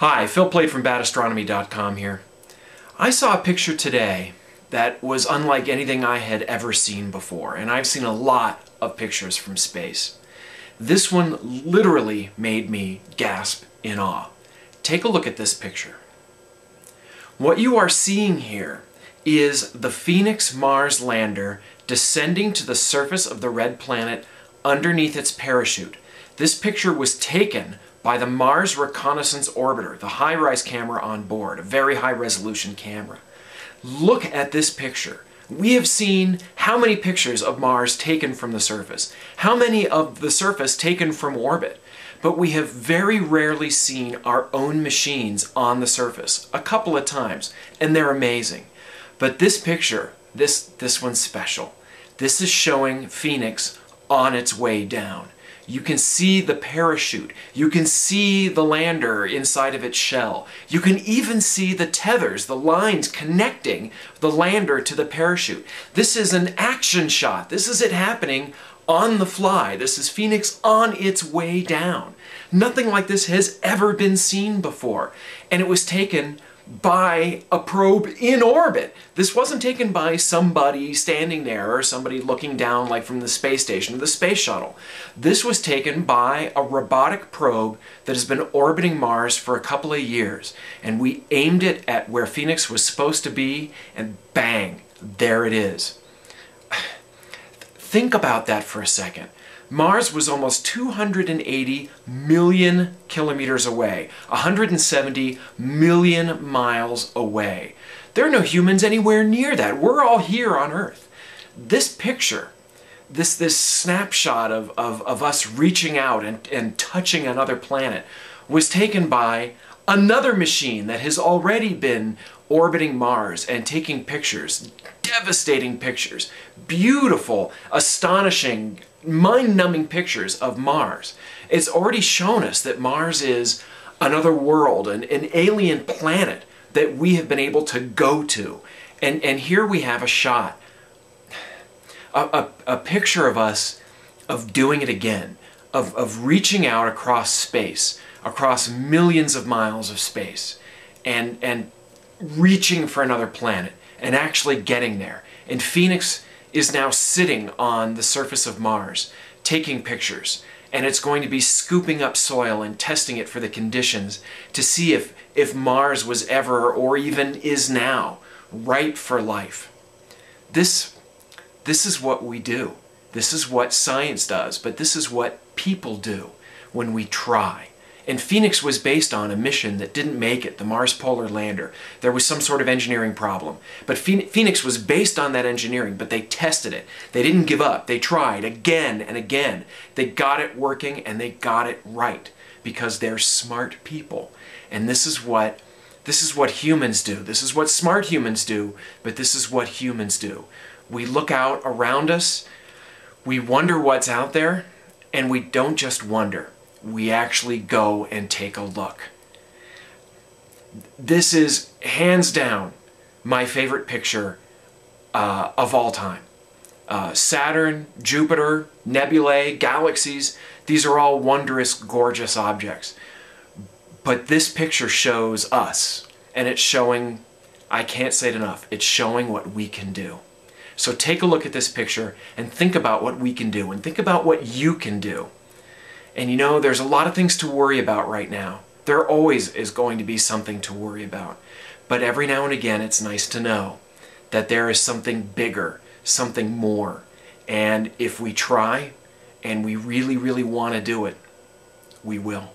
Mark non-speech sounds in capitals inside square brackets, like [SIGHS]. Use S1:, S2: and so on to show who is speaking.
S1: Hi, Phil Plait from badastronomy.com here. I saw a picture today that was unlike anything I had ever seen before, and I've seen a lot of pictures from space. This one literally made me gasp in awe. Take a look at this picture. What you are seeing here is the Phoenix Mars lander descending to the surface of the red planet underneath its parachute. This picture was taken by the Mars Reconnaissance Orbiter, the HiRISE camera on board, a very high resolution camera. Look at this picture. We have seen how many pictures of Mars taken from the surface, how many of the surface taken from orbit, but we have very rarely seen our own machines on the surface, a couple of times, and they're amazing. But this picture, this, this one's special. This is showing Phoenix on its way down. You can see the parachute. You can see the lander inside of its shell. You can even see the tethers, the lines connecting the lander to the parachute. This is an action shot. This is it happening on the fly. This is Phoenix on its way down. Nothing like this has ever been seen before. And it was taken by a probe in orbit. This wasn't taken by somebody standing there or somebody looking down like from the space station or the space shuttle. This was taken by a robotic probe that has been orbiting Mars for a couple of years. And we aimed it at where Phoenix was supposed to be and bang, there it is. [SIGHS] Think about that for a second. Mars was almost 280 million kilometers away, 170 million miles away. There are no humans anywhere near that. We're all here on Earth. This picture, this, this snapshot of, of, of us reaching out and, and touching another planet was taken by another machine that has already been orbiting Mars and taking pictures, devastating pictures, beautiful, astonishing, mind-numbing pictures of Mars. It's already shown us that Mars is another world, an, an alien planet that we have been able to go to. And, and here we have a shot, a, a, a picture of us of doing it again, of, of reaching out across space, across millions of miles of space, and, and reaching for another planet, and actually getting there. And Phoenix is now sitting on the surface of Mars, taking pictures, and it's going to be scooping up soil and testing it for the conditions to see if, if Mars was ever, or even is now, right for life. This, this is what we do. This is what science does, but this is what people do when we try. And Phoenix was based on a mission that didn't make it, the Mars Polar Lander. There was some sort of engineering problem. But Phoenix was based on that engineering, but they tested it. They didn't give up. They tried again and again. They got it working and they got it right because they're smart people. And this is what this is what humans do. This is what smart humans do, but this is what humans do. We look out around us, we wonder what's out there, and we don't just wonder we actually go and take a look. This is hands down my favorite picture uh, of all time. Uh, Saturn, Jupiter, nebulae, galaxies, these are all wondrous, gorgeous objects. But this picture shows us, and it's showing, I can't say it enough, it's showing what we can do. So take a look at this picture and think about what we can do, and think about what you can do. And you know, there's a lot of things to worry about right now. There always is going to be something to worry about. But every now and again, it's nice to know that there is something bigger, something more. And if we try and we really, really want to do it, we will.